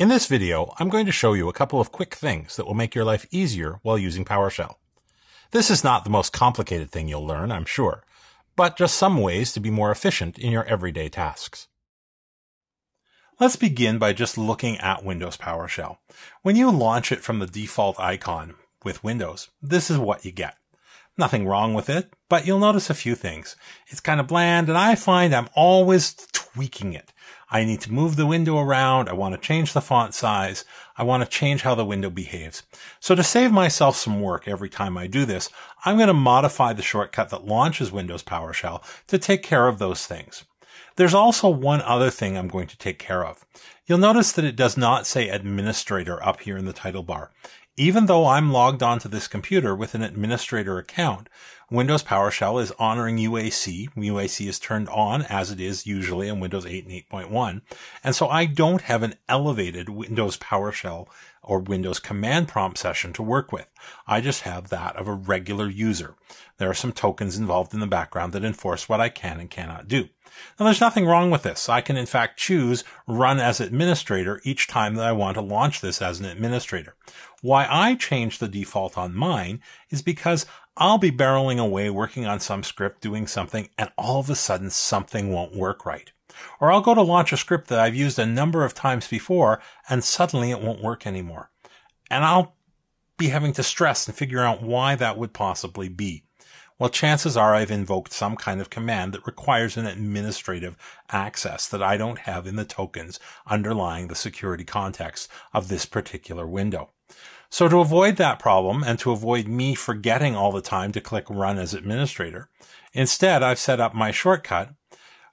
In this video, I'm going to show you a couple of quick things that will make your life easier while using PowerShell. This is not the most complicated thing you'll learn, I'm sure, but just some ways to be more efficient in your everyday tasks. Let's begin by just looking at Windows PowerShell. When you launch it from the default icon with Windows, this is what you get. Nothing wrong with it, but you'll notice a few things. It's kind of bland, and I find I'm always tweaking it. I need to move the window around. I want to change the font size. I want to change how the window behaves. So to save myself some work every time I do this, I'm going to modify the shortcut that launches Windows PowerShell to take care of those things. There's also one other thing I'm going to take care of. You'll notice that it does not say administrator up here in the title bar. Even though I'm logged onto this computer with an administrator account, Windows PowerShell is honoring UAC. UAC is turned on as it is usually in Windows 8 and 8.1. And so I don't have an elevated Windows PowerShell or Windows command prompt session to work with. I just have that of a regular user. There are some tokens involved in the background that enforce what I can and cannot do. Now there's nothing wrong with this. I can in fact choose run as administrator each time that I want to launch this as an administrator. Why I change the default on mine is because I'll be barreling away working on some script doing something and all of a sudden something won't work right. Or I'll go to launch a script that I've used a number of times before and suddenly it won't work anymore. And I'll be having to stress and figure out why that would possibly be. Well, chances are I've invoked some kind of command that requires an administrative access that I don't have in the tokens underlying the security context of this particular window. So to avoid that problem and to avoid me forgetting all the time to click run as administrator, instead I've set up my shortcut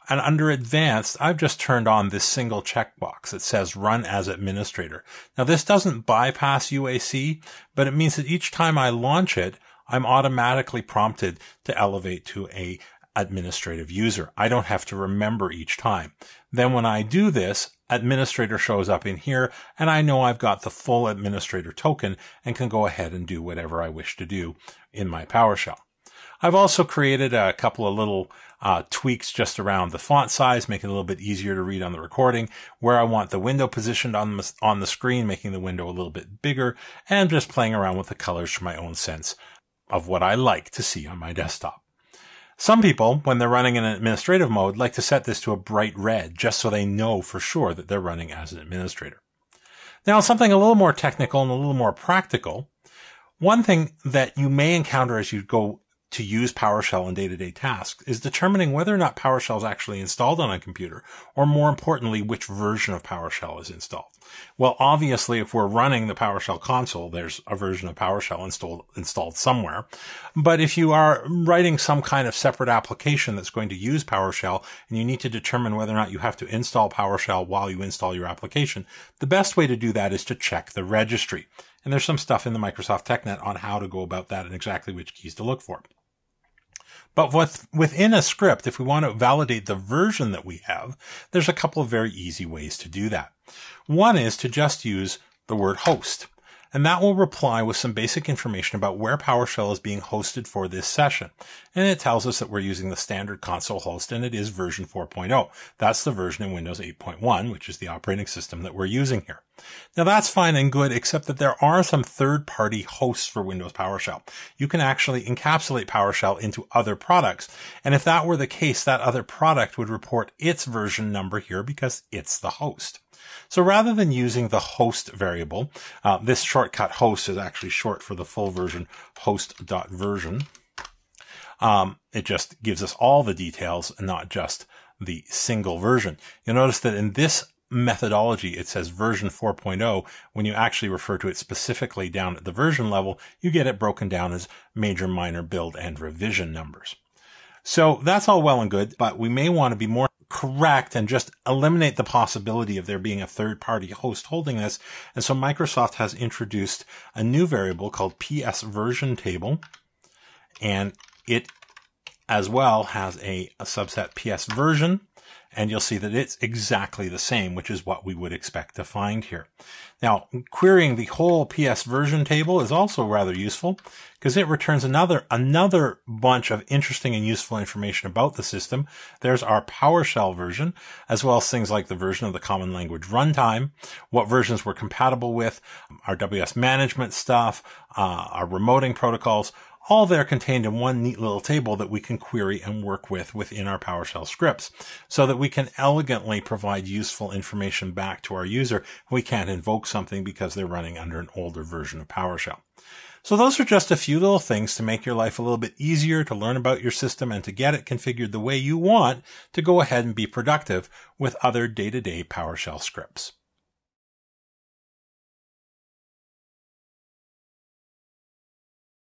and under advanced, I've just turned on this single checkbox that says run as administrator. Now this doesn't bypass UAC, but it means that each time I launch it, I'm automatically prompted to elevate to a administrative user. I don't have to remember each time. Then when I do this, administrator shows up in here and I know I've got the full administrator token and can go ahead and do whatever I wish to do in my PowerShell. I've also created a couple of little uh, tweaks just around the font size, making it a little bit easier to read on the recording, where I want the window positioned on the, on the screen, making the window a little bit bigger, and just playing around with the colors for my own sense of what I like to see on my desktop. Some people, when they're running in administrative mode, like to set this to a bright red just so they know for sure that they're running as an administrator. Now, something a little more technical and a little more practical. One thing that you may encounter as you go to use PowerShell in day-to-day tasks is determining whether or not PowerShell is actually installed on a computer, or more importantly, which version of PowerShell is installed. Well, obviously, if we're running the PowerShell console, there's a version of PowerShell installed, installed somewhere. But if you are writing some kind of separate application that's going to use PowerShell and you need to determine whether or not you have to install PowerShell while you install your application, the best way to do that is to check the registry. And there's some stuff in the Microsoft TechNet on how to go about that and exactly which keys to look for. But with, within a script, if we want to validate the version that we have, there's a couple of very easy ways to do that. One is to just use the word host and that will reply with some basic information about where PowerShell is being hosted for this session. And it tells us that we're using the standard console host and it is version 4.0. That's the version in Windows 8.1, which is the operating system that we're using here. Now that's fine and good, except that there are some third-party hosts for Windows PowerShell. You can actually encapsulate PowerShell into other products. And if that were the case, that other product would report its version number here because it's the host. So rather than using the host variable, uh, this shortcut host is actually short for the full version host.version. Um, it just gives us all the details and not just the single version. You'll notice that in this methodology, it says version 4.0. When you actually refer to it specifically down at the version level, you get it broken down as major, minor, build, and revision numbers. So that's all well and good, but we may want to be more correct and just eliminate the possibility of there being a third party host holding this. And so Microsoft has introduced a new variable called PS version table. And it as well has a, a subset PS version. And you'll see that it's exactly the same, which is what we would expect to find here. Now, querying the whole PS version table is also rather useful because it returns another, another bunch of interesting and useful information about the system. There's our PowerShell version, as well as things like the version of the common language runtime, what versions we're compatible with, our WS management stuff, uh, our remoting protocols, all there contained in one neat little table that we can query and work with within our PowerShell scripts so that we can elegantly provide useful information back to our user. We can't invoke something because they're running under an older version of PowerShell. So those are just a few little things to make your life a little bit easier to learn about your system and to get it configured the way you want to go ahead and be productive with other day-to-day PowerShell scripts.